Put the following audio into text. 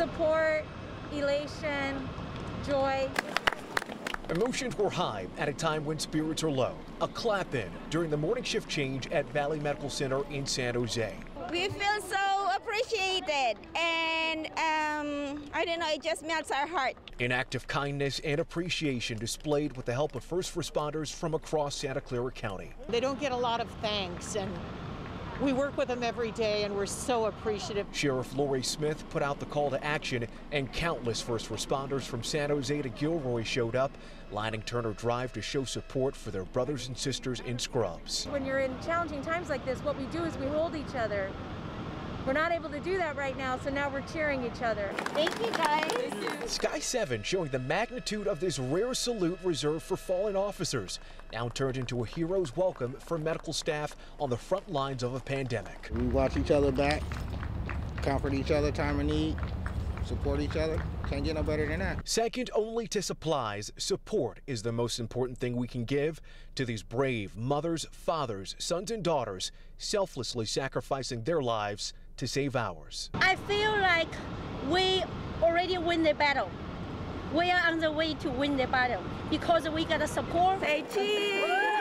support, elation, joy. Emotions were high at a time when spirits are low. A clap in during the morning shift change at Valley Medical Center in San Jose. We feel so appreciated, and um, I don't know, it just melts our heart. An act of kindness and appreciation displayed with the help of first responders from across Santa Clara County. They don't get a lot of thanks, and we work with them every day, and we're so appreciative. Sheriff Laurie Smith put out the call to action, and countless first responders from San Jose to Gilroy showed up, lining Turner Drive to show support for their brothers and sisters in scrubs. When you're in challenging times like this, what we do is we hold each other. We're not able to do that right now, so now we're cheering each other. Thank you, guys. Sky 7 showing the magnitude of this rare salute reserved for fallen officers, now turned into a hero's welcome for medical staff on the front lines of a pandemic. We watch each other back, comfort each other time of need, support each other. Can't get no better than that. Second only to supplies, support is the most important thing we can give to these brave mothers, fathers, sons, and daughters selflessly sacrificing their lives to save ours. I feel like we already win the battle. We are on the way to win the battle because we got the support. Say cheese.